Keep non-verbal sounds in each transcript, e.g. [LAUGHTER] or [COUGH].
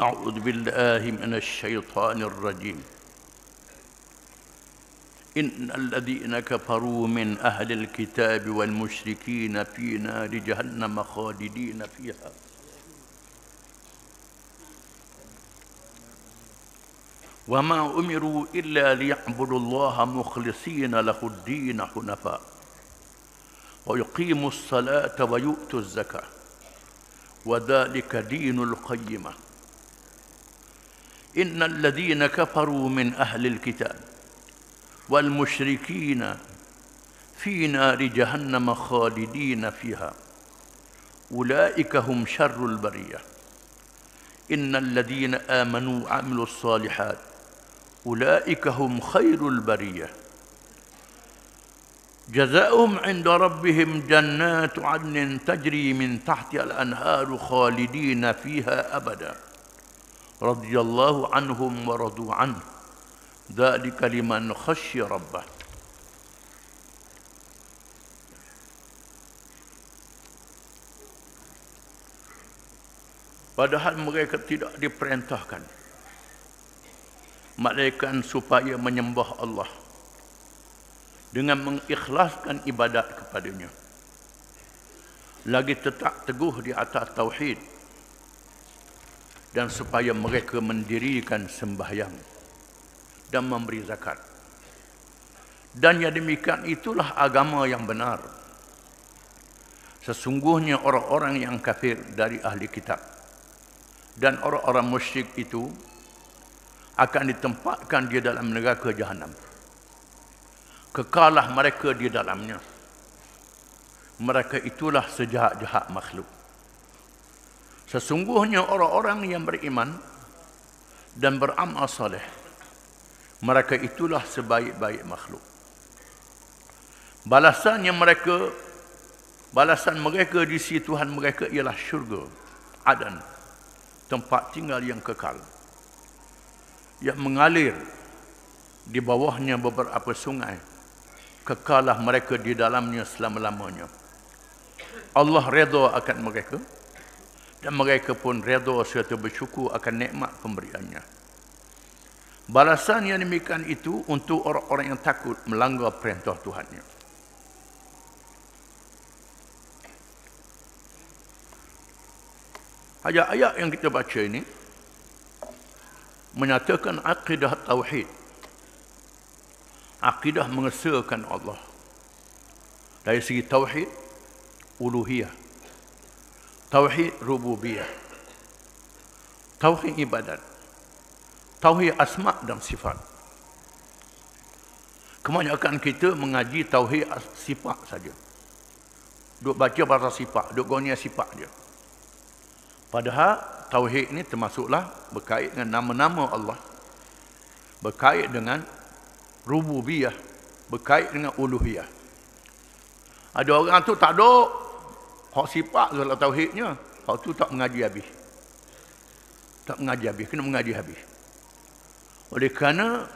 أعوذ بالله من الشيطان الرجيم. إن الذين كفروا من أهل الكتاب والمشركين في نار جهنم خالدين فيها. وما أمروا إلا ليعبدوا الله مخلصين له الدين حنفاء. ويقيموا الصلاة ويؤتوا الزكاة. وذلك دين القيمة. إن الذين كفروا من أهل الكتاب والمشركين في نار جهنم خالدين فيها. أولئك هم شر البرية. إن الذين آمنوا وعملوا الصالحات أولئك هم خير البرية. جزاؤهم عند ربهم جنات عدن تجري من تحتها الأنهار خالدين فيها أبدا. radhiyallahu anhum wa radu an dzalika liman khasyya rabbah. Padahal mereka tidak diperintahkan. Malaikat supaya menyembah Allah. Dengan mengikhlaskan ibadat kepadanya. Lagi tetap teguh di atas tauhid. Dan supaya mereka mendirikan sembahyang Dan memberi zakat Dan yang demikian itulah agama yang benar Sesungguhnya orang-orang yang kafir dari ahli kitab dan orang-orang musyrik itu akan ditempatkan di dalam neraka jahanam. Kekalah mereka di dalamnya. Mereka itulah sejahat-jahat makhluk. Sesungguhnya orang-orang yang beriman dan beramal soleh, mereka itulah sebaik-baik makhluk. Balasan yang mereka, balasan mereka di sisi Tuhan mereka ialah syurga, adan tempat tinggal yang kekal yang mengalir di bawahnya beberapa sungai. Kekalah mereka di dalamnya selama-lamanya. Allah redha akan mereka dan mereka pun redha serta bersyukur akan nikmat pemberiannya balasan yang demikian itu untuk orang-orang yang takut melanggar perintah Tuhannya Ayat-ayat yang kita baca ini menyatakan akidah tauhid. Akidah mengesahkan Allah. Dari segi tauhid uluhiyah. Tauhid rububiyah. Tauhid ibadat. Tauhid asma dan sifat. Kebanyakan kita mengaji tauhid sifat saja. Duk baca bahasa sifat, duk gonya sifat dia. Padahal tauhid ini termasuklah berkait dengan nama-nama Allah. Berkait dengan rububiyah, berkait dengan uluhiyah. Ada orang tu tak ada hak sifat dalam tauhidnya, hak tu tak mengaji habis. Tak mengaji habis, kena mengaji habis. Oleh kerana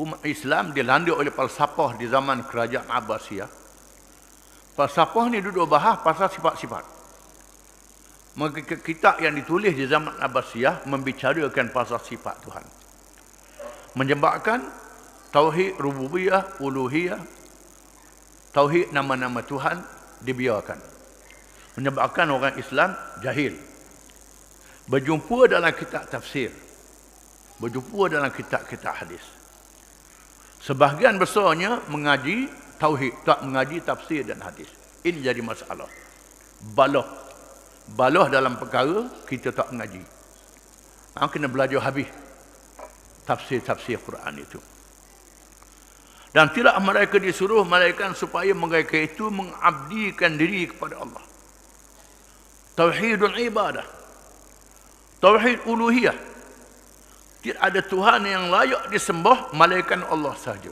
umat Islam dilanda oleh falsafah di zaman kerajaan Abbasiyah. Falsafah ni duduk bahas pasal sifat-sifat. Maka kitab yang ditulis di zaman Abbasiyah membicarakan pasal sifat Tuhan. Menyebabkan tauhid rububiyah, uluhiyah, tauhid nama-nama Tuhan dibiarkan. Menyebabkan orang Islam jahil. Berjumpa dalam kitab tafsir. Berjumpa dalam kitab-kitab hadis. Sebahagian besarnya mengaji tauhid, tak mengaji tafsir dan hadis. Ini jadi masalah. Balah baloh dalam perkara kita tak mengaji. Ha, kena belajar habis tafsir-tafsir Quran itu. Dan tidak mereka disuruh mereka supaya mereka itu mengabdikan diri kepada Allah. Tauhidul ibadah. Tauhid uluhiyah. Tidak ada Tuhan yang layak disembah malaikat Allah sahaja.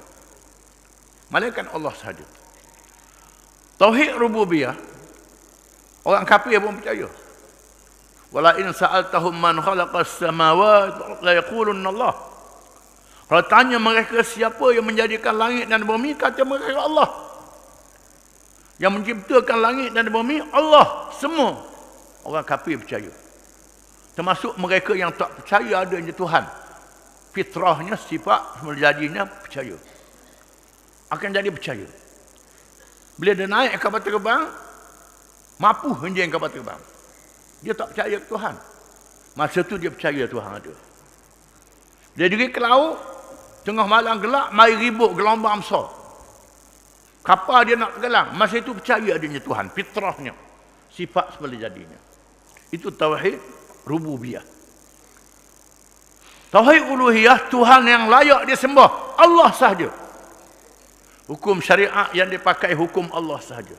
Malaikat Allah sahaja. Tauhid rububiyah Orang kafir pun percaya. Wala in sa'altahum man khalaqas samawati la yaqulunna Allah. Kalau tanya mereka siapa yang menjadikan langit dan bumi, kata mereka Allah. Yang menciptakan langit dan bumi, Allah. Semua orang kafir percaya. Termasuk mereka yang tak percaya adanya Tuhan. Fitrahnya, sifat, menjadinya percaya. Akan jadi percaya. Bila dia naik kapal terbang, mampu henjeng kapal terbang. Dia tak percaya Tuhan. Masa tu dia percaya Tuhan ada. Dia diri ke laut, tengah malam gelap, mari ribut gelombang besar. Kapal dia nak tenggelam, masa itu percaya adanya Tuhan, fitrahnya. Sifat sebelah jadinya. Itu tauhid rububiyah. Tauhid uluhiyah Tuhan yang layak disembah Allah sahaja. Hukum syariat yang dipakai hukum Allah sahaja.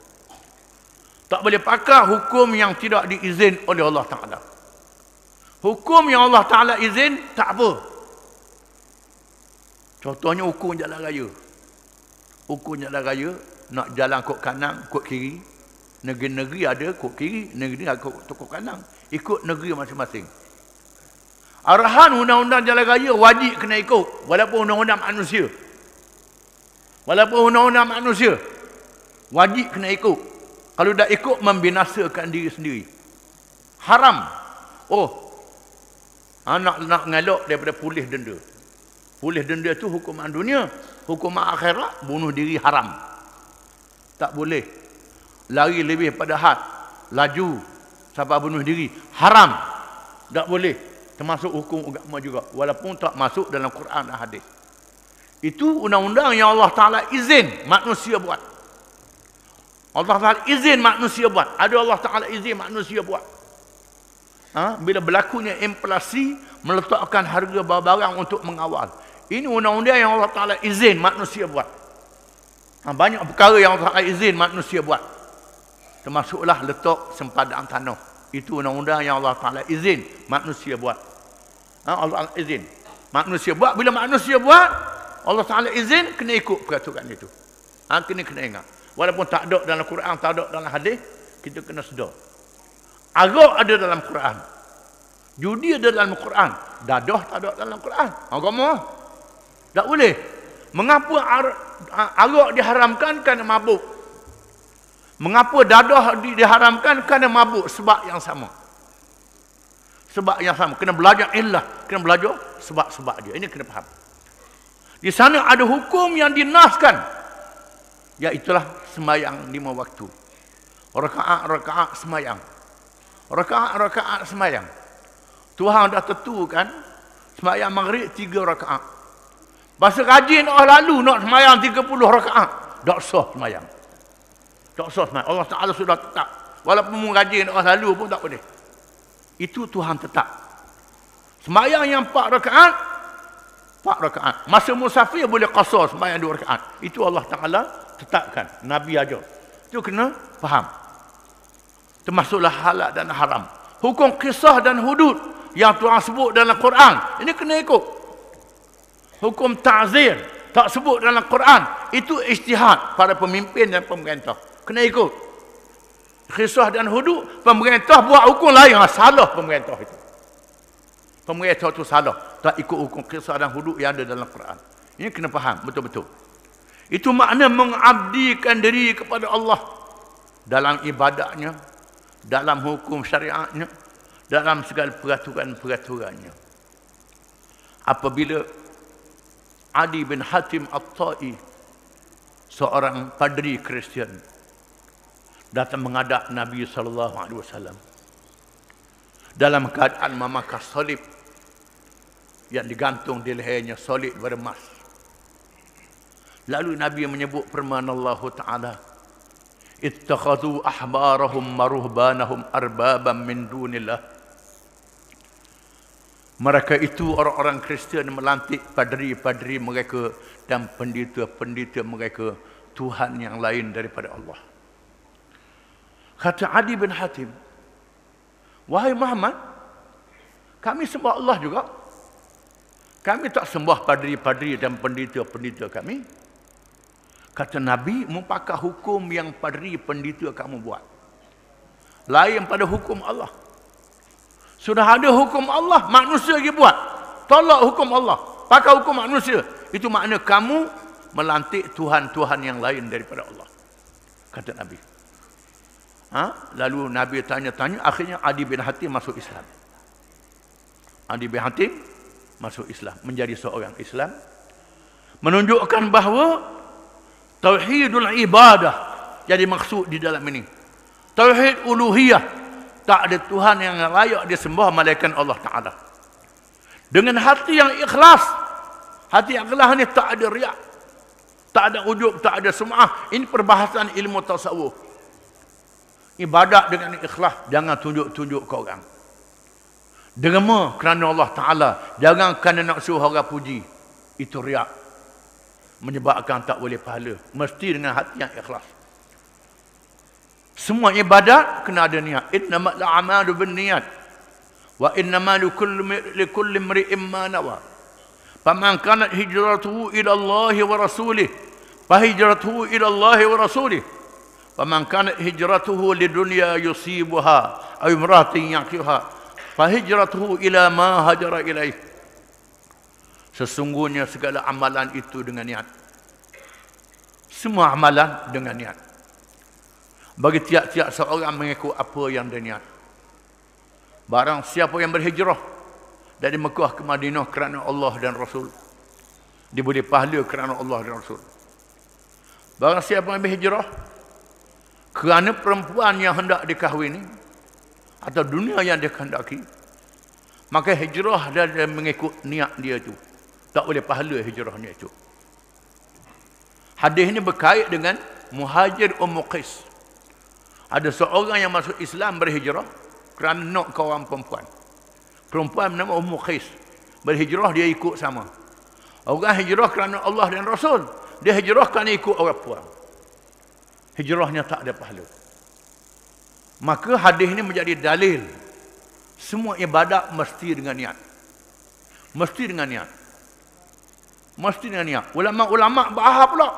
Tak boleh pakai hukum yang tidak diizin oleh Allah Taala. Hukum yang Allah Taala izin tak apa. Contohnya hukum jalan raya. Hukum jalan raya nak jalan kok kanan, kok kiri. Negeri-negeri ada kok kiri, negeri ada kok, kok kanan ikut negeri masing-masing. Arahan undang-undang jalan raya wajib kena ikut walaupun undang-undang manusia. Walaupun undang-undang manusia wajib kena ikut. Kalau tak ikut membinasakan diri sendiri. Haram. Oh. Anak nak ngalok daripada pulih denda. Pulih denda tu hukuman dunia, hukuman akhirat bunuh diri haram. Tak boleh. Lari lebih pada had. Laju sampai bunuh diri haram tak boleh termasuk hukum agama juga walaupun tak masuk dalam Quran dan hadis itu undang-undang yang Allah Taala izin manusia buat Allah Taala izin manusia buat ada Allah Taala izin manusia buat ha? bila berlakunya inflasi meletakkan harga barang untuk mengawal ini undang-undang yang Allah Taala izin manusia buat. Ha? banyak perkara yang Allah Taala izin manusia buat. Termasuklah letak sempadan tanah. Itu undang-undang yang Allah Taala izin manusia buat. Ha, Allah Taala izin. Manusia buat bila manusia buat Allah Taala izin kena ikut peraturan itu. Ha, kena kena ingat. Walaupun tak ada dalam Quran tak ada dalam hadis kita kena sedar. Agak ada dalam Quran. Judi ada dalam Quran. Dadah tak ada dalam Quran. Agama tak boleh mengapa agak diharamkan kerana mabuk Mengapa dadah diharamkan? Kerana mabuk sebab yang sama. Sebab yang sama. Kena belajar illah. Kena belajar sebab-sebab dia. Ini kena faham. Di sana ada hukum yang dinaskan. Iaitulah semayang lima waktu. Rakaat-rakaat semayang. Rakaat-rakaat semayang. Tuhan dah tentukan semayang maghrib tiga rakaat. Masa rajin orang lalu nak semayang tiga puluh rakaat. Tak sah semayang. Tak sah semayang. Allah Ta'ala sudah tetap. Walaupun mengaji orang selalu pun tak boleh. Itu Tuhan tetap. Semayang yang empat rakaat, empat rakaat. Masa musafir boleh qasar semayang dua rakaat. Itu Allah Ta'ala tetapkan. Nabi ajar. Itu kena faham. Termasuklah halal dan haram. Hukum kisah dan hudud yang Tuhan sebut dalam Quran. Ini kena ikut. Hukum ta'zir tak sebut dalam Quran. Itu istihad para pemimpin dan pemerintah. Kena ikut. Kisah dan hudud pemerintah buat hukum lain. Ah, salah pemerintah itu. Pemerintah itu salah. Tak ikut hukum kisah dan hudud yang ada dalam Quran. Ini kena faham betul-betul. Itu makna mengabdikan diri kepada Allah. Dalam ibadahnya dalam hukum syariatnya dalam segala peraturan-peraturannya. Apabila Adi bin Hatim At-Ta'i seorang padri Kristian datang menghadap Nabi sallallahu alaihi wasallam. Dalam keadaan memakai salib yang digantung di lehernya salib beremas lalu Nabi menyebut firman Allah taala ittakhadhu ahbarahum maruhbanahum arbaban min dunillah mereka itu orang-orang Kristian melantik padri-padri mereka dan pendeta-pendeta mereka Tuhan yang lain daripada Allah. Kata Adi bin Hatim, Wahai Muhammad, kami sembah Allah juga. Kami tak sembah padri-padri dan pendeta-pendeta kami. Kata Nabi, mempakai hukum yang padri pendeta kamu buat. Lain pada hukum Allah. Sudah ada hukum Allah, manusia lagi buat. Tolak hukum Allah. Pakai hukum manusia. Itu makna kamu melantik Tuhan-Tuhan yang lain daripada Allah. Kata Nabi. Ha? Lalu Nabi tanya-tanya, akhirnya Adi bin Hatim masuk Islam. Adi bin Hatim masuk Islam, menjadi seorang Islam. Menunjukkan bahawa tauhidul ibadah jadi maksud di dalam ini. Tauhid uluhiyah tak ada Tuhan yang layak disembah malaikat Allah Taala. Dengan hati yang ikhlas, hati yang ikhlas ni tak ada riak, tak ada ujub, tak ada sum'ah. Ini perbahasan ilmu tasawuf. Ibadat dengan ikhlas, jangan tunjuk-tunjuk ke orang. Derma kerana Allah Ta'ala. Jangan kerana nak suruh orang puji. Itu riak. Menyebabkan tak boleh pahala. Mesti dengan hati yang ikhlas. Semua ibadat kena ada niat. Innama la'amalu bin niat. Wa innama likulli mri'im ma nawa. Faman kanat hijratuhu ila Allah wa rasulih. Fahijratuhu ila Allah wa rasulih. Faman kanat hijratuhu lidunya yusibuha. Aw imratin yaqiha fahijratuhu ila ma hajara ilaih sesungguhnya segala amalan itu dengan niat semua amalan dengan niat bagi tiap-tiap seorang mengikut apa yang dia niat. Barang siapa yang berhijrah dari Mekah ke Madinah kerana Allah dan Rasul. Dia boleh pahala kerana Allah dan Rasul. Barang siapa yang berhijrah kerana perempuan yang hendak dikahwini atau dunia yang dia kehendaki maka hijrah dia, dia mengikut niat dia tu. Tak boleh pahala hijrahnya itu hadis ini berkait dengan muhajir Ummu Qais ada seorang yang masuk Islam berhijrah kerana nak kawan perempuan perempuan bernama Ummu Qais berhijrah dia ikut sama orang hijrah kerana Allah dan Rasul dia hijrah kerana ikut orang puan hijrahnya tak ada pahala Maka hadis ini menjadi dalil. Semua ibadat mesti dengan niat. Mesti dengan niat. Mesti dengan niat. Ulama-ulama bahas pula.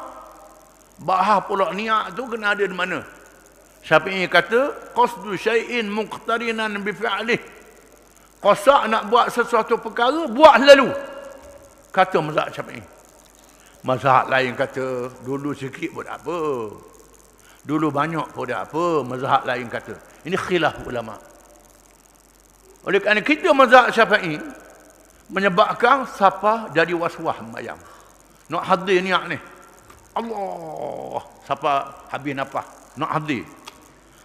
Bahas pula niat tu kena ada di mana. Yang kata, Qasdu syai'in muqtarinan bifi'alih. Qasak nak buat sesuatu perkara, buat lalu. Kata mazhab syafi'i. Mazhab lain kata, dulu sikit pun apa. Dulu banyak pun apa, mazhab lain kata. Ini khilaf ulama. Oleh kerana kita mazhab syafi'i, menyebabkan siapa jadi waswah mayang. Nak hadir niat ni. Allah, siapa habis nafas. Nak hadir.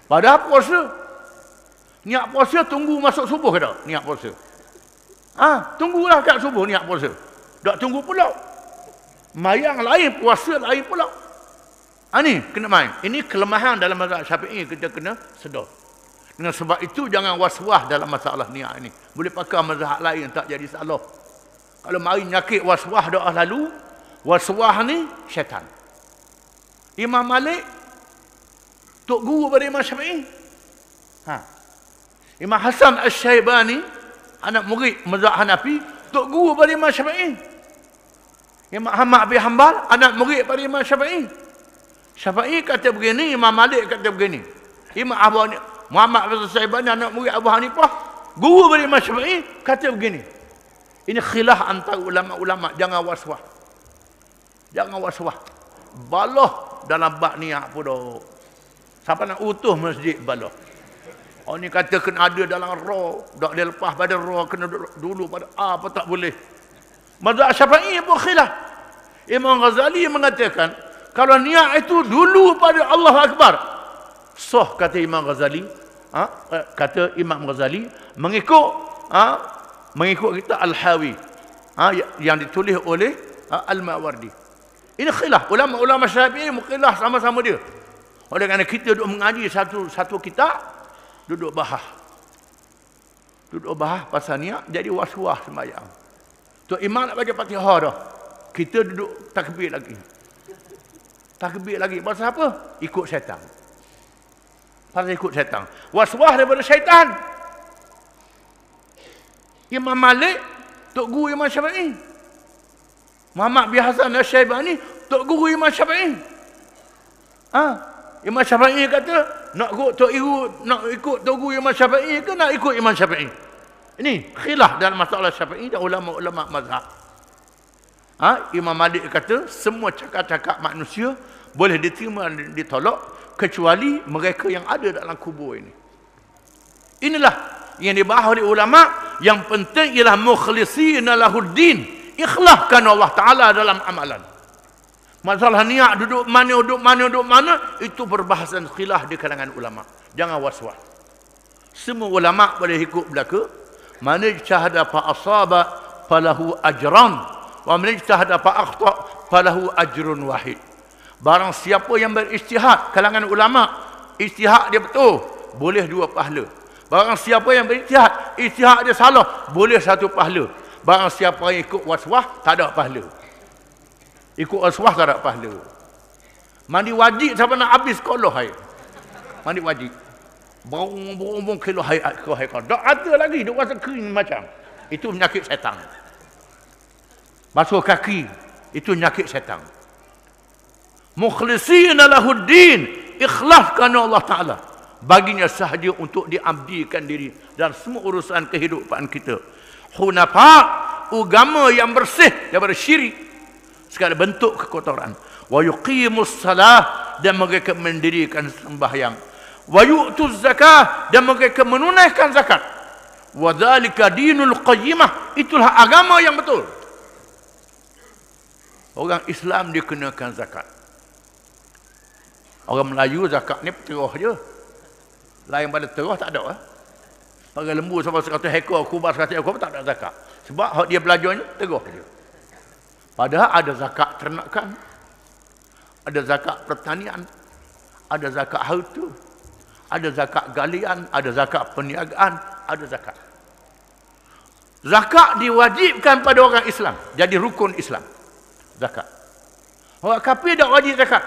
Pada puasa, niat puasa tunggu masuk subuh ke tak? Niat puasa. Ha, tunggulah kat subuh niat puasa. Tak tunggu pula. Mayang lain, puasa lain pula. Ha, ni kena main. Ini kelemahan dalam mazhab syafi'i kita kena sedar. Dengan sebab itu jangan waswah dalam masalah niat ini. Boleh pakai mazhab lain tak jadi salah. Kalau mari nyakit waswah doa lalu, waswah ni syaitan. Imam Malik tok guru pada Imam Syafi'i. Ha. Imam Hasan Asy-Syaibani anak murid mazhab Hanafi tok guru pada Imam Syafi'i. Imam Ahmad bin Hanbal anak murid pada Imam Syafi'i. Syafi'i kata begini, Imam Malik kata begini. Imam Abu Hanifah, Muhammad bin Syaibani anak murid Abu Hanifah, guru bagi Imam Syafi'i kata begini. Ini khilaf antara ulama-ulama, jangan waswah. Jangan waswah. Baloh dalam bab niat pun dah. Siapa nak utuh masjid baloh. Oh ni kata kena ada dalam roh, tak dia lepas pada roh kena dulu pada apa tak boleh. Mazhab Syafi'i pun khilaf. Imam Ghazali mengatakan kalau niat itu dulu pada Allah Akbar. Soh kata Imam Ghazali. Ha? Eh, kata Imam Ghazali. Mengikut ha? mengikut kita Al-Hawi. Ha? Yang ditulis oleh ha? Al-Mawardi. Ini khilaf. Ulama-ulama syafi'i khilaf sama-sama dia. Oleh kerana kita duduk mengaji satu satu kitab. Duduk bahas. Duduk bahas pasal niat. Jadi was-was sembahyang. Tu Imam nak baca patihah dah. Kita duduk takbir lagi takbir lagi. Pasal apa? Ikut syaitan. Pasal ikut syaitan. Waswah daripada syaitan. Imam Malik, Tok Guru Imam Syafi'i. Muhammad bin Hasan al-Syaibani, Tok Guru Imam Syafi'i. Ha? Imam Syafi'i kata, nak ikut Tok Iru, nak ikut Tok Guru Imam Syafi'i ke nak ikut Imam Syafi'i? Ini khilaf dalam masalah Syafi'i dan ulama-ulama mazhab. Ha? Imam Malik kata, semua cakap-cakap manusia boleh diterima dan ditolak kecuali mereka yang ada dalam kubur ini. Inilah yang dibahas oleh ulama yang penting ialah mukhlisina lahuddin. Ikhlaskan Allah Taala dalam amalan. Masalah niat duduk mana, duduk mana, duduk mana, itu perbahasan khilaf di kalangan ulama. Jangan was-was. Semua ulama boleh ikut belaka. Mana fa asaba falahu ajran wa man ijtihada fa akhta falahu ajrun wahid. Barang siapa yang berijtihad kalangan ulama, ijtihad dia betul, boleh dua pahala. Barang siapa yang berijtihad, ijtihad dia salah, boleh satu pahala. Barang siapa yang ikut was-was, tak ada pahala. Ikut aswah tak ada pahala. Mandi wajib siapa nak habis sekolah hai. Mandi wajib. Bong-bong kilo hai ke kau. Tak ada lagi duk rasa kering macam. Itu penyakit setan. Basuh kaki itu penyakit setan. Mukhlisin lahuddin ikhlas kerana Allah Taala. Baginya sahaja untuk diabdikan diri dan semua urusan kehidupan kita. Hunafa agama yang bersih daripada syirik segala bentuk kekotoran wa yuqimus salah dan mereka mendirikan sembahyang wa yu'tuz zakah dan mereka menunaikan zakat wa dzalika dinul qayyimah itulah agama yang betul orang Islam dikenakan zakat orang Melayu zakat ni terus je lain pada terus tak ada eh? Pakai lembu sampai 100 ekor, kubah 100 ekor tak ada zakat. Sebab dia belajarnya terus je. Padahal ada zakat ternakan, ada zakat pertanian, ada zakat harta, ada zakat galian, ada zakat perniagaan, ada zakat. Zakat diwajibkan pada orang Islam. Jadi rukun Islam. Zakat. Orang kafir tak wajib zakat.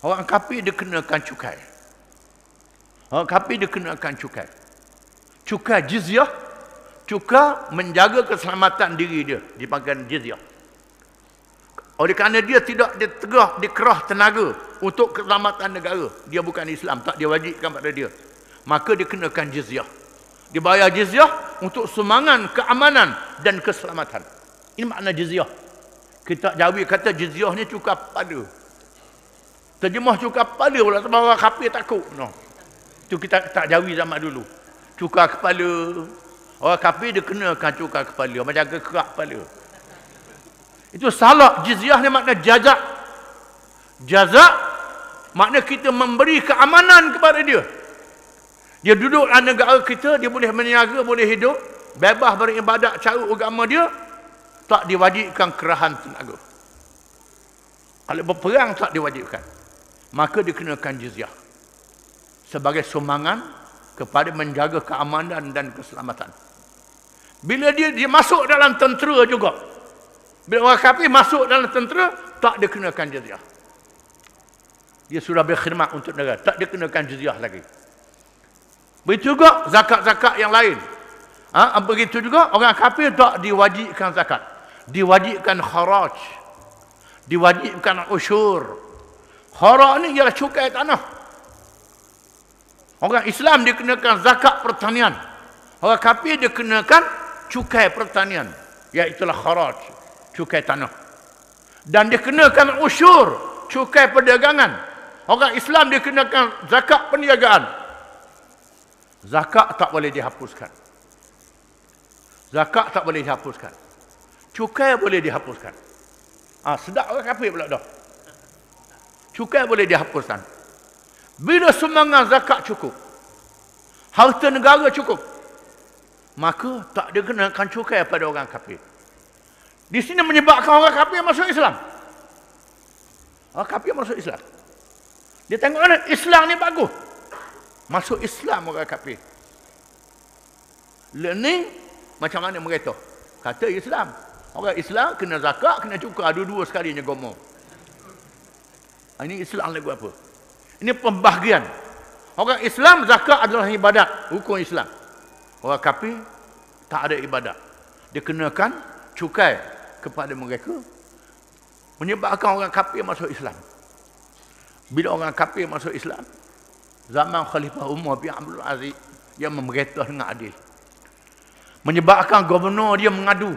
Orang kafir dikenakan cukai. Orang kafir dikenakan cukai. Cukai jizyah Cuka menjaga keselamatan diri dia dipanggil jizyah. Oleh kerana dia tidak ditegah, dikerah tenaga untuk keselamatan negara. Dia bukan Islam, tak dia wajibkan pada dia. Maka dia kenakan jizyah. Dia bayar jizyah untuk semangan keamanan dan keselamatan. Ini makna jizyah. Kita Jawi kata jizyah ni cuka pada. Terjemah cuka pada pula sebab orang kafir takut. No. Itu kita tak Jawi zaman dulu. Cuka kepala, Orang kafir dia kena kancurkan kepala. Macam kerak kepala. Itu salah. Jizyah ni makna jazak. Jazak makna kita memberi keamanan kepada dia. Dia duduk dalam negara kita, dia boleh meniaga, boleh hidup. Bebas beribadat cara agama dia. Tak diwajibkan kerahan tenaga. Kalau berperang tak diwajibkan. Maka dikenakan jizyah. Sebagai sumbangan kepada menjaga keamanan dan keselamatan. Bila dia dia masuk dalam tentera juga. Bila orang kafir masuk dalam tentera, tak dikenakan jizyah. Dia sudah berkhidmat untuk negara, tak dikenakan jizyah lagi. Begitu juga zakat-zakat yang lain. Ha? Begitu juga orang kafir tak diwajibkan zakat. Diwajibkan kharaj. Diwajibkan usyur. Kharaj ni ialah cukai tanah. Orang Islam dikenakan zakat pertanian. Orang kafir dikenakan cukai pertanian iaitulah kharaj cukai tanah. Dan dikenakan usyur cukai perdagangan. Orang Islam dikenakan zakat perniagaan. Zakat tak boleh dihapuskan. Zakat tak boleh dihapuskan. Cukai boleh dihapuskan. Ah sedap orang kafir pula dah? Cukai boleh dihapuskan. Bila sumbangan zakat cukup harta negara cukup maka tak dikenakan cukai pada orang kafir. Di sini menyebabkan orang kafir masuk Islam. Orang kafir masuk Islam. Dia tengok mana Islam ni bagus. Masuk Islam orang kafir. Learning macam mana mereka? Kata Islam. Orang Islam kena zakat, kena cukai. Dua-dua sekali gomo. Ah, ini Islam lagu apa? Ini pembahagian. Orang Islam zakat adalah ibadat. Hukum Islam. Orang kafir tak ada ibadat. Dia kenakan cukai kepada mereka. Menyebabkan orang kafir masuk Islam. Bila orang kafir masuk Islam, zaman Khalifah Umar bin Abdul Aziz yang memerintah dengan adil. Menyebabkan gubernur dia mengadu.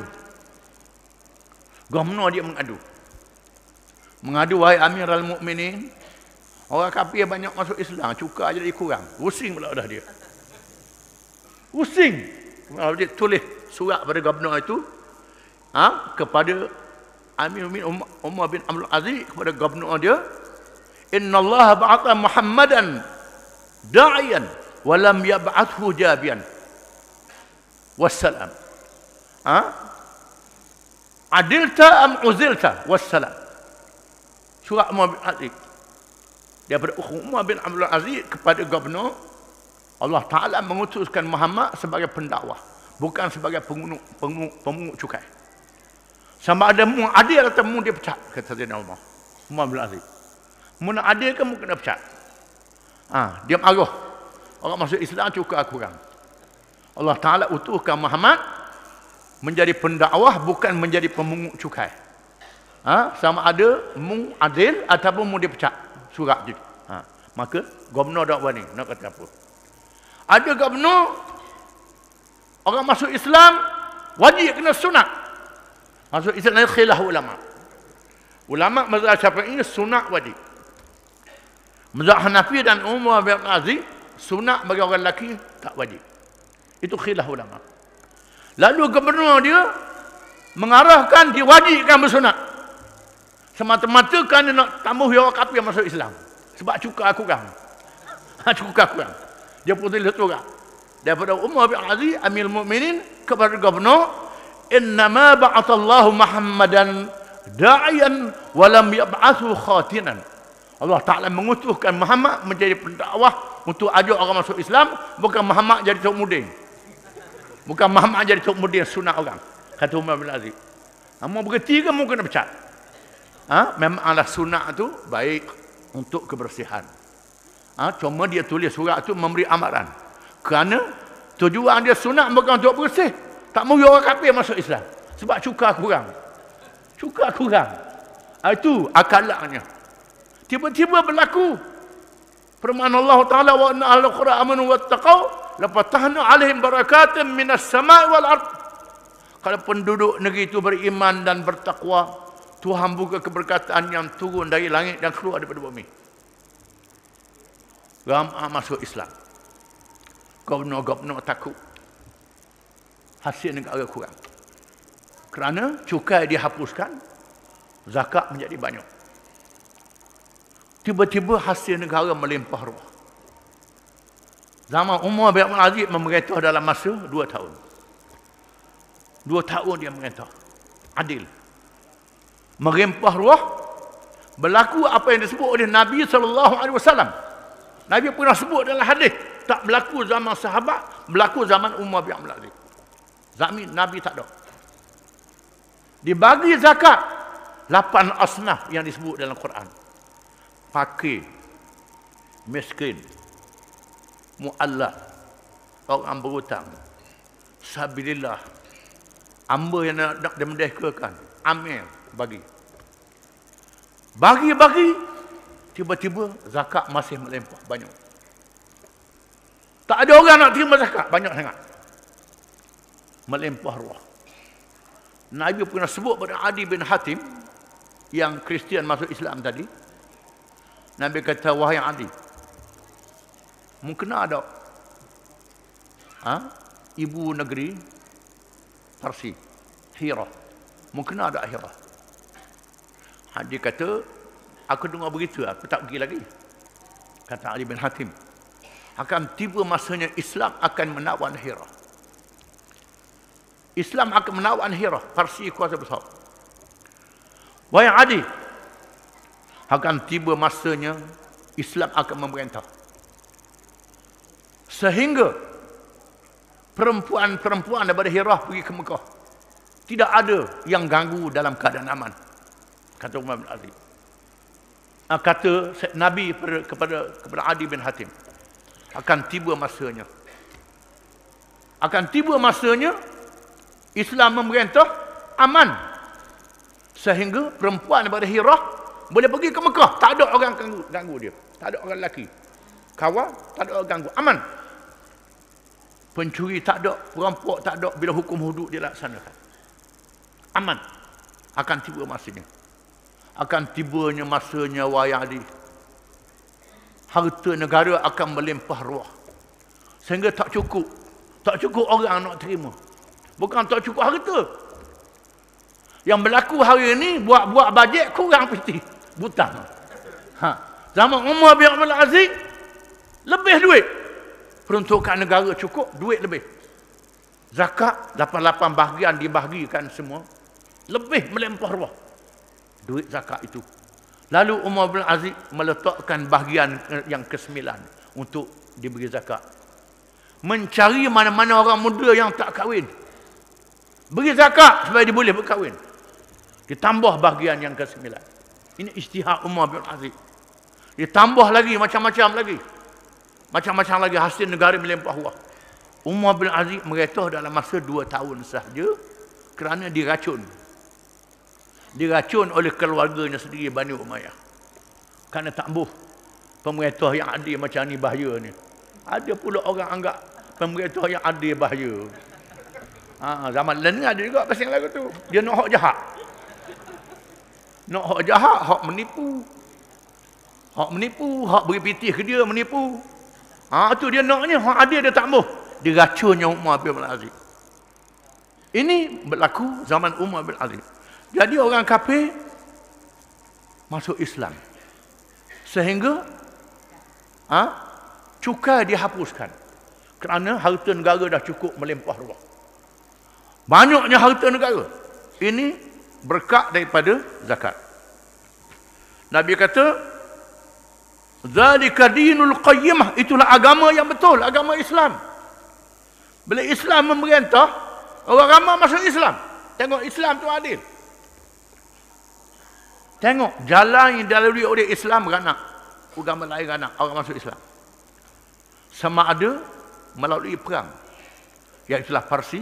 Gubernur dia mengadu. Mengadu wahai Amirul Mukminin, orang kafir banyak masuk Islam, cukai jadi kurang. Pusing pula dah dia. Pusing. Bin tulis surat pada gubernur itu ha, kepada Amir bin Umar bin Abdul Aziz kepada gubernur dia Inna Allah ba'atha Muhammadan da'iyan walam yab'athu jabian wassalam. Ha? adilta am uzilta? Wassalam. Surat Umar bin Aziz. Daripada Umar bin Abdul Aziz kepada gubernur Allah Ta'ala mengutuskan Muhammad sebagai pendakwah bukan sebagai pengunuk, pengunuk, pengunuk cukai sama ada mu adil atau mu dia pecat kata Sayyidina Umar Umar bin Aziz mu nak adil ke mu kena pecat ha, dia marah orang masuk Islam cukai kurang Allah Ta'ala utuhkan Muhammad menjadi pendakwah bukan menjadi pemungut cukai. Ha? Sama ada mu adil ataupun mu dia pecat surat je. Ha? Maka gubernur tak berani nak kata apa. Ada gubernur orang masuk Islam wajib kena sunat. Masuk Islam khilaf ulama. Ulama mazhab Syafi'i sunat wajib. Mazhab Hanafi dan Umar bin Aziz sunat bagi orang lelaki tak wajib. Itu khilaf ulama. Lalu gubernur dia mengarahkan diwajibkan bersunat. Semata-mata kerana nak tambah orang kafir masuk Islam. Sebab cuka kurang. Ha, [LAUGHS] cuka kurang. Dia pun tulis surat. Daripada Umar bin Aziz, Amir Mu'minin kepada gubernur, Innama ba'atallahu Muhammadan da'iyan walam yab'athu khatinan. Allah Ta'ala mengutuhkan Muhammad menjadi pendakwah untuk ajak orang masuk Islam, bukan Muhammad jadi tok muding. Bukan Muhammad jadi tok muding sunat orang. Kata Umar bin Aziz. Kamu berhenti ke mungkin kena pecat? Ha? Memang ala sunat tu baik untuk kebersihan. Ha? Cuma dia tulis surat tu memberi amaran. Kerana tujuan dia sunat bukan untuk bersih. Tak mahu orang kafir masuk Islam. Sebab cuka kurang. Cuka kurang. Ha, itu akalaknya. Tiba-tiba berlaku. Firman Allah Ta'ala wa anna ahli amanu wa taqaw lafatahna alaihim barakatan minas sama'i wal ard. Kalau penduduk negeri itu beriman dan bertakwa, Tuhan buka keberkataan yang turun dari langit dan keluar daripada bumi. Ramah masuk Islam. Gubernur-gubernur takut. Hasil negara kurang. Kerana cukai dihapuskan, zakat menjadi banyak. Tiba-tiba hasil negara melimpah ruah. Zaman Umar bin Abdul Aziz memerintah dalam masa dua tahun. Dua tahun dia memerintah. Adil. Merimpah ruah. Berlaku apa yang disebut oleh Nabi SAW. Nabi pernah sebut dalam hadis. Tak berlaku zaman sahabat. Berlaku zaman Umar bin Abdul Aziz. Zaman Nabi tak ada. Dibagi zakat. Lapan asnaf yang disebut dalam Quran. Fakir. Miskin. Mu'allaf. Orang berhutang. Sabilillah. Amba yang nak, nak dimerdekakan. Amir. Bagi. Bagi-bagi. Tiba-tiba zakat masih melimpah. Banyak. Tak ada orang nak terima zakat. Banyak sangat. Melimpah ruah. Nabi pernah sebut pada Adi bin Hatim yang Kristian masuk Islam tadi. Nabi kata, wahai Adi, mungkin ada ha? ibu negeri Parsi, Hira. Mungkin ada Hira. Adi kata, aku dengar begitu, aku tak pergi lagi. Kata Ali bin Hatim. Akan tiba masanya Islam akan menawan Hira. Islam akan menawan Hira, Parsi kuasa besar. Wahai Adi, akan tiba masanya Islam akan memerintah. Sehingga perempuan-perempuan daripada Hira pergi ke Mekah. Tidak ada yang ganggu dalam keadaan aman. Kata Umar bin Aziz. Kata Nabi kepada kepada Adi bin Hatim. Akan tiba masanya. Akan tiba masanya Islam memerintah aman. Sehingga perempuan daripada Hirah boleh pergi ke Mekah. Tak ada orang ganggu, ganggu dia. Tak ada orang lelaki. Kawal, tak ada orang ganggu. Aman. Pencuri tak ada, perampok tak ada bila hukum hudud dilaksanakan. Aman. Akan tiba masanya. Akan tibanya masanya wayadi. Harta negara akan melimpah ruah. Sehingga tak cukup. Tak cukup orang nak terima. Bukan tak cukup harta. Yang berlaku hari ini, buat-buat bajet kurang piti. Butang. Ha. Zaman Umar bin Abdul Aziz, lebih duit. Peruntukan negara cukup, duit lebih. Zakat, 88 bahagian dibahagikan semua. Lebih melempah ruah. Duit zakat itu. Lalu Umar bin Aziz meletakkan bahagian yang kesembilan untuk diberi zakat. Mencari mana-mana orang muda yang tak kahwin. Beri zakat supaya dia boleh berkahwin. Ditambah bahagian yang kesembilan. Ini istihad Umar bin Aziz. Ditambah lagi macam-macam lagi. Macam-macam lagi hasil negara melimpah ruah. Umar bin Aziz meretah dalam masa dua tahun sahaja kerana diracun diracun oleh keluarganya sendiri Bani Umayyah. Kerana tak buh pemerintah yang adil macam ni bahaya ni. Ada pula orang anggap pemerintah yang adil bahaya. Ha, zaman lain ada juga pasal lagu tu. Dia nak hak jahat. Nak hak jahat, hak menipu. Hak menipu, hak beri pitih ke dia menipu. Ha, tu dia naknya, hak adil dia tak buh. Dia racunnya Umar bin Aziz. Ini berlaku zaman Umar bin Aziz. Jadi orang kafir masuk Islam. Sehingga ha, cukai dihapuskan. Kerana harta negara dah cukup melimpah ruah. Banyaknya harta negara. Ini berkat daripada zakat. Nabi kata, Zalika dinul qayyimah. Itulah agama yang betul. Agama Islam. Bila Islam memerintah, orang ramai masuk Islam. Tengok Islam tu adil. Tengok jalan yang dilalui oleh Islam beranak. Agama lain beranak. Orang masuk Islam. Sama ada melalui perang. Iaitulah Parsi,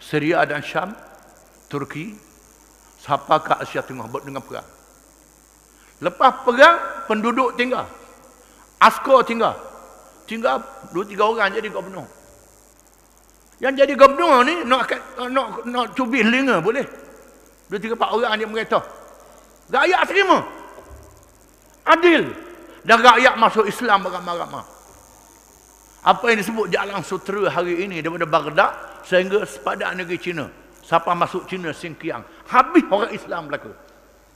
Syria dan Syam, Turki, sampai ke Asia Tengah dengan perang. Lepas perang, penduduk tinggal. Askar tinggal. Tinggal dua tiga orang jadi gubernur. Yang jadi gubernur ni nak nak nak cubit telinga boleh. Dua tiga empat orang dia merintah. Rakyat terima. Adil. Dan rakyat masuk Islam beramai-ramai. Apa yang disebut jalan sutera hari ini daripada Baghdad sehingga sepadan negeri Cina. Siapa masuk Cina, Singkiang. Habis orang Islam berlaku.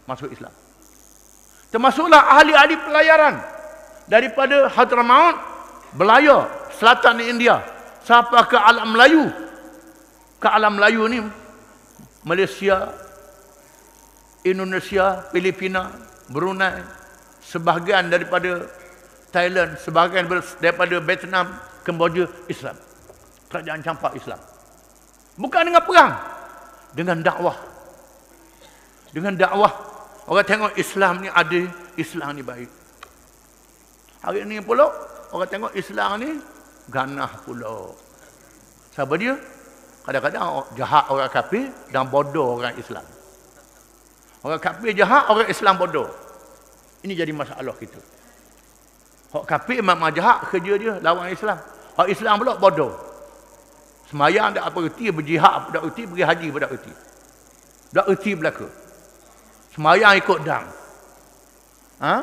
Masuk Islam. Termasuklah ahli-ahli pelayaran. Daripada Hadramaut, Belaya, selatan India. Sampai ke alam Melayu. Ke alam Melayu ni, Malaysia, Indonesia, Filipina, Brunei, sebahagian daripada Thailand, sebahagian daripada Vietnam, Kemboja, Islam. Kerajaan campak Islam. Bukan dengan perang. Dengan dakwah. Dengan dakwah. Orang tengok Islam ni ada, Islam ni baik. Hari ni pula, orang tengok Islam ni ganah pula. Siapa dia? Kadang-kadang jahat orang kafir dan bodoh orang Islam. Orang kafir jahat, orang Islam bodoh. Ini jadi masalah kita. Orang kafir memang jahat, kerja dia lawan Islam. Orang Islam pula bodoh. Semayang tak apa erti, berjihad tak erti, pergi haji tak erti. Tak erti belaka. Semayang ikut dang. Ha?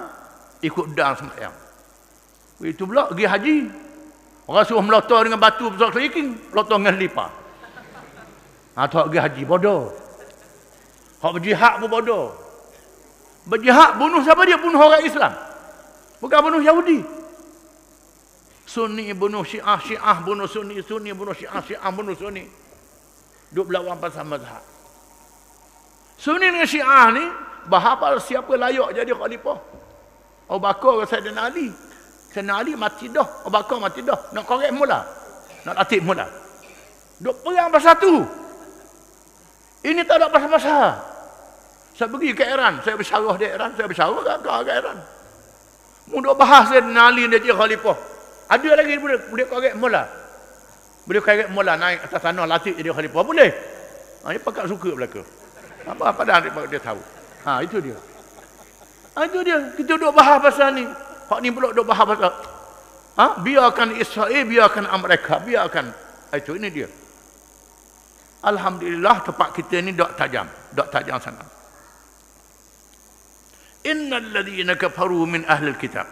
Ikut dang semayang. Itu pula pergi haji. Orang suruh melotor dengan batu besar seliking, melotor dengan lipa. Ha, tak pergi haji, bodoh. Hak berjihad pun bodoh. Berjihad bunuh siapa dia? Bunuh orang Islam. Bukan bunuh Yahudi. Sunni bunuh Syiah, Syiah bunuh Sunni, Sunni bunuh Syiah, Syiah bunuh Sunni. Duk berlawan pasal mazhab. Sunni dengan Syiah ni, bahawa siapa layak jadi khalifah. Abu Bakar ke Sayyidina Ali. Sayyidina Ali mati dah. Abu Bakar mati dah. Nak korek mula. Nak latih mula. Duk perang pasal tu. Ini tak ada pasal-pasal. Saya pergi ke Iran, saya bersyarah di Iran, saya bersyarah ke, ke Iran. Mudah bahas dia nali dia jadi khalifah. Ada lagi boleh boleh korek mula. Boleh korek mula naik atas tanah latih jadi khalifah boleh. Ha, dia pakat suka belaka. Apa apa dia, dia tahu. Ha itu dia. Ha, itu dia. Kita duk bahas pasal ni. Hak ni pula duk bahas pasal. Ha biarkan Israel, biarkan Amerika, biarkan ha, itu ini dia. Alhamdulillah tempat kita ni dok tajam, dok tajam sangat إن الذين كفروا من أهل الكتاب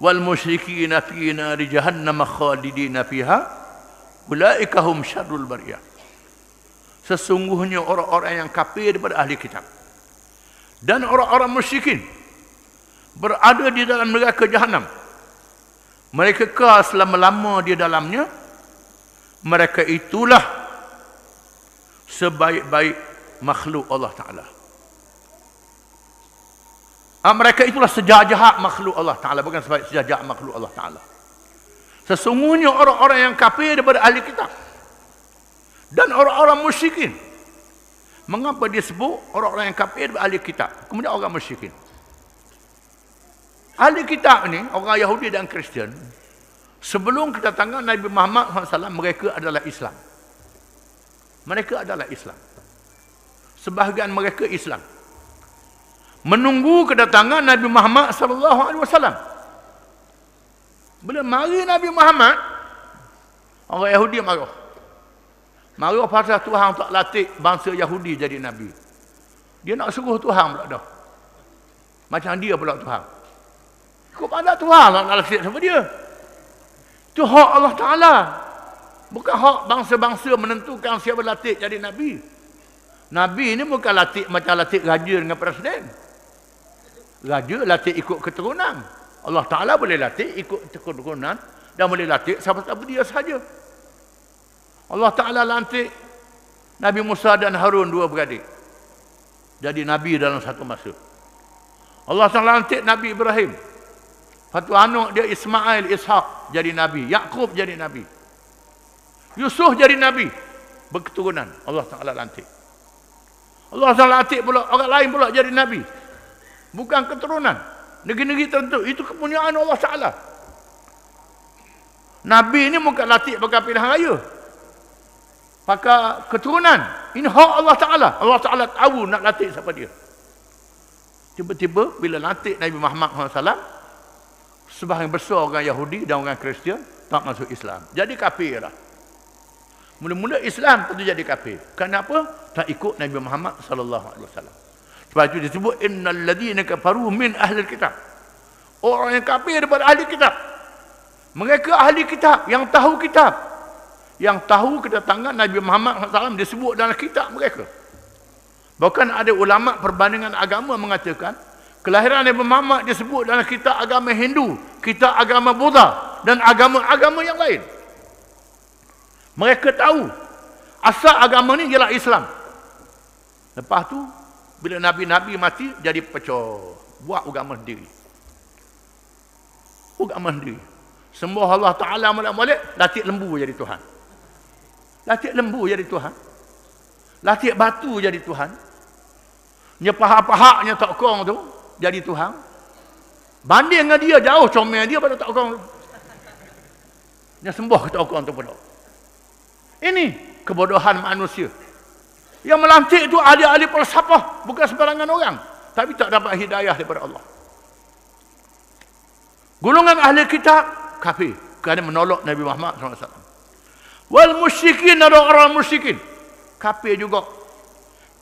والمشركين في نار جهنم خالدين فيها ulaika hum syarrul bariyah sesungguhnya orang-orang yang kafir daripada ahli kitab dan orang-orang musyrikin berada di dalam neraka jahanam mereka kekal selama-lama di dalamnya mereka itulah sebaik-baik makhluk Allah Taala Ah, mereka itulah sejahat makhluk Allah Ta'ala. Bukan sebaik sejahat makhluk Allah Ta'ala. Sesungguhnya orang-orang yang kafir daripada ahli kitab. Dan orang-orang musyrikin. Mengapa dia sebut orang-orang yang kafir daripada ahli kitab. Kemudian orang musyrikin. Ahli kitab ni, orang Yahudi dan Kristian. Sebelum kita kedatangan Nabi Muhammad SAW, mereka adalah Islam. Mereka adalah Islam. Sebahagian mereka Islam menunggu kedatangan Nabi Muhammad sallallahu alaihi wasallam. Bila mari Nabi Muhammad, orang Yahudi marah. Marah pasal Tuhan tak latih bangsa Yahudi jadi nabi. Dia nak suruh Tuhan pula dah. Macam dia pula Tuhan. Kau pada Tuhan lah nak latih sama dia. Itu hak Allah Ta'ala. Bukan hak bangsa-bangsa menentukan siapa latih jadi Nabi. Nabi ni bukan latih macam latih raja dengan presiden. Raja latih ikut keturunan. Allah Ta'ala boleh latih ikut keturunan dan boleh latih siapa-siapa dia sahaja. Allah Ta'ala lantik Nabi Musa dan Harun dua beradik. Jadi Nabi dalam satu masa. Allah Ta'ala lantik Nabi Ibrahim. Satu anak dia Ismail, Ishak jadi Nabi. Yaakob jadi Nabi. Yusuf jadi Nabi. Berketurunan. Allah Ta'ala lantik. Allah Ta'ala lantik pula orang lain pula jadi Nabi. Bukan keturunan. Negeri-negeri tertentu. Itu kepunyaan Allah Ta'ala. Nabi ini bukan latih pakai pilihan raya. Pakai keturunan. Ini hak Allah Ta'ala. Allah Ta'ala tahu nak latih siapa dia. Tiba-tiba bila latih Nabi Muhammad SAW. Sebahagian besar orang Yahudi dan orang Kristian. Tak masuk Islam. Jadi kafir lah. Mula-mula Islam tentu jadi kafir. Kenapa? Tak ikut Nabi Muhammad SAW. Sebab itu disebut innal ladzina kafaru min ahli kitab. Orang yang kafir daripada ahli kitab. Mereka ahli kitab yang tahu kitab. Yang tahu kedatangan Nabi Muhammad SAW disebut dalam kitab mereka. Bahkan ada ulama perbandingan agama mengatakan kelahiran Nabi Muhammad disebut dalam kitab agama Hindu, kitab agama Buddha dan agama-agama yang lain. Mereka tahu asal agama ni ialah Islam. Lepas tu bila Nabi-Nabi mati, jadi pecah. Buat agama sendiri. Agama sendiri. Semua Allah Ta'ala malik-malik, latih lembu jadi Tuhan. Latih lembu jadi Tuhan. Latih batu jadi Tuhan. Nyepahak-pahaknya kong tu, jadi Tuhan. Banding dengan dia, jauh comel dia pada tak kong tu. Dia sembah kong tu pula. Ini kebodohan manusia. Yang melantik itu ahli-ahli falsafah, bukan sembarangan orang. Tapi tak dapat hidayah daripada Allah. Golongan ahli kitab, kafir. Kerana menolak Nabi Muhammad SAW. Wal musyrikin ada orang musyrikin. Kafir juga.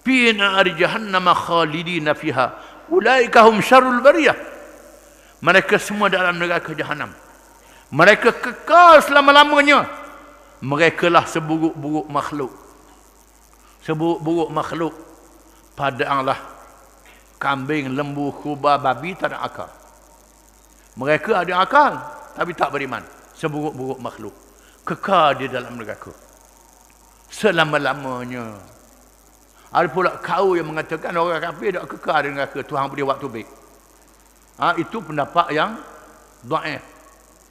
Pina ari jahannama khalidina fiha. Ulaika hum syarul bariyah. Mereka semua dalam neraka jahanam. Mereka kekal selama-lamanya. Mereka lah seburuk-buruk makhluk seburuk-buruk makhluk. Padanglah kambing, lembu, kuba, babi tak ada akal mereka ada akal tapi tak beriman. Seburuk-buruk makhluk. Kekal di dalam neraka. Selama-lamanya. Ada pula kau yang mengatakan orang kafir tak kekal di neraka. Tuhan beri waktu baik. Ha, itu pendapat yang daif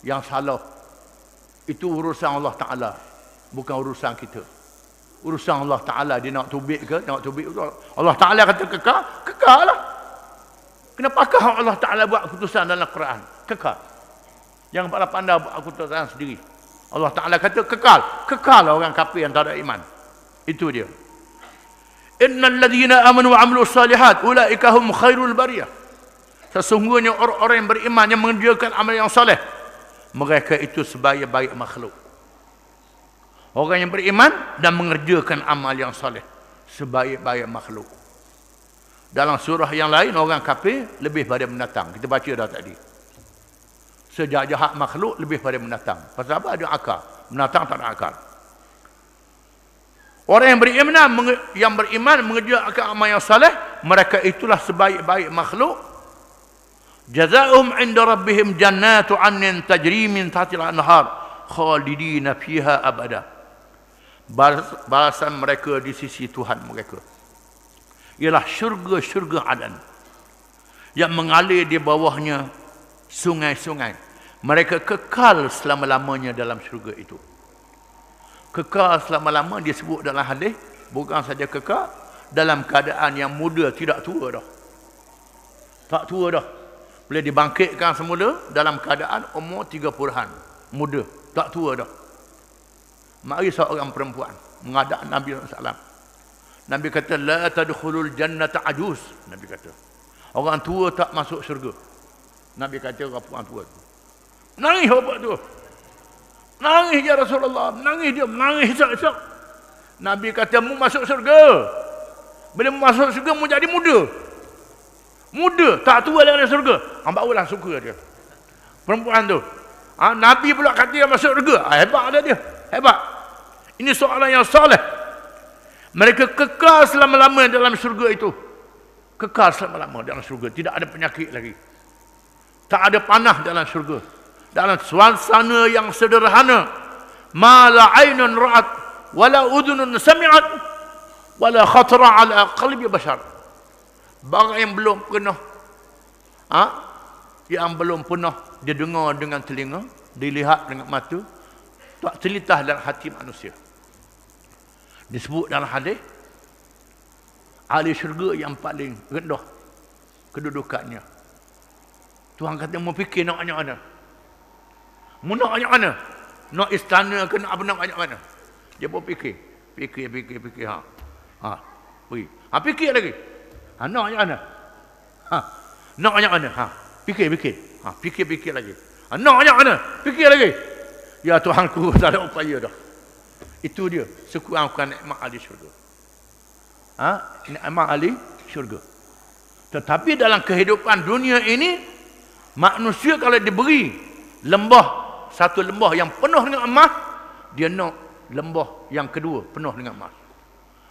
yang salah. Itu urusan Allah Ta'ala bukan urusan kita urusan Allah Ta'ala dia nak tubik ke nak tubik ke? Allah Ta'ala kata kekal kekal lah kenapakah Allah Ta'ala buat keputusan dalam Quran? Kekal. Yang pada pandai buat keputusan sendiri. Allah Ta'ala kata kekal. Kekal lah orang kafir yang tak ada iman. Itu dia. Innal ladhina amanu wa amilu salihat ulaika hum khairul bariyah. Sesungguhnya orang-orang yang beriman yang mengerjakan amal yang soleh mereka itu sebaik-baik makhluk Orang yang beriman dan mengerjakan amal yang soleh. Sebaik-baik makhluk. Dalam surah yang lain, orang kafir lebih pada menatang. Kita baca dah tadi. Sejak jahat makhluk lebih pada menatang. Pasal apa? Ada akal. Menatang tak ada akal. Orang yang beriman yang beriman mengerjakan amal yang saleh, mereka itulah sebaik-baik makhluk. Jazaohum 'inda rabbihim jannatu 'annin tajri min al-anhar khalidina fiha abada. Balasan mereka di sisi Tuhan mereka. Ialah syurga-syurga adan yang mengalir di bawahnya sungai-sungai. Mereka kekal selama-lamanya dalam syurga itu. Kekal selama-lama dia sebut dalam hadis bukan saja kekal dalam keadaan yang muda tidak tua dah. Tak tua dah. Boleh dibangkitkan semula dalam keadaan umur 30-an muda tak tua dah mari seorang perempuan menghadap Nabi SAW Nabi kata la tadkhulul jannata ajuz Nabi kata orang tua tak masuk syurga Nabi kata orang tua tu nangis apa tu Nangis ya Rasulullah. Nangis dia. Nangis isak-isak. Nabi kata, mu masuk surga. Bila mu masuk surga, mu jadi muda. Muda. Tak tua dengan surga. Hamba Allah suka dia. Perempuan tu. Ha, Nabi pula kata dia masuk surga. Ha, hebat ada dia. Hebat. Ini soalan yang soleh. Mereka kekal selama-lama dalam surga itu. Kekal selama-lama dalam surga. Tidak ada penyakit lagi. Tak ada panah dalam surga dalam suasana yang sederhana mala ainun ra'at wala udhunun sami'at wala khatara ala qalbi bashar barang yang belum pernah ha? yang belum pernah didengar dengan telinga dilihat dengan mata tak terlintas dalam hati manusia disebut dalam hadis ahli syurga yang paling rendah kedudukannya Tuhan kata mau fikir nak mana Mu nak ayat mana? Nak istana ke nak apa nak ayat mana? Dia pun fikir. Fikir, fikir, fikir. Ha. Ha. Pergi. Ha, fikir lagi. Ha, nak ayat mana? Ha. Nak ayat mana? Ha. Fikir, fikir. Ha, fikir, fikir lagi. Ha, nak ayat mana? Fikir lagi. Ya Tuhan ku [LAUGHS] tak ada upaya dah. Itu dia. Sekurang-kurang nikmat ahli syurga. Ha? Nikmat ahli syurga. Tetapi dalam kehidupan dunia ini, manusia kalau diberi lembah satu lembah yang penuh dengan emas dia nak lembah yang kedua penuh dengan emas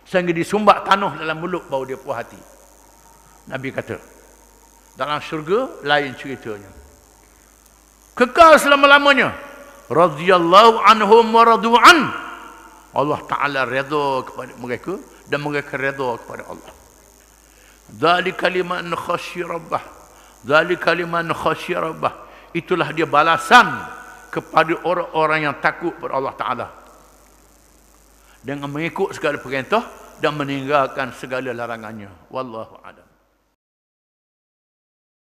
sehingga disumbat tanah dalam mulut baru dia puas hati Nabi kata dalam syurga lain ceritanya kekal selama-lamanya radhiyallahu anhum wa radu'an Allah Ta'ala redha kepada mereka dan mereka redha kepada Allah. Dzalika liman khasyi rabbah. Dzalika liman khasyi rabbah. Itulah dia balasan kepada orang-orang yang takut kepada Allah Ta'ala. Dengan mengikut segala perintah dan meninggalkan segala larangannya. Wallahu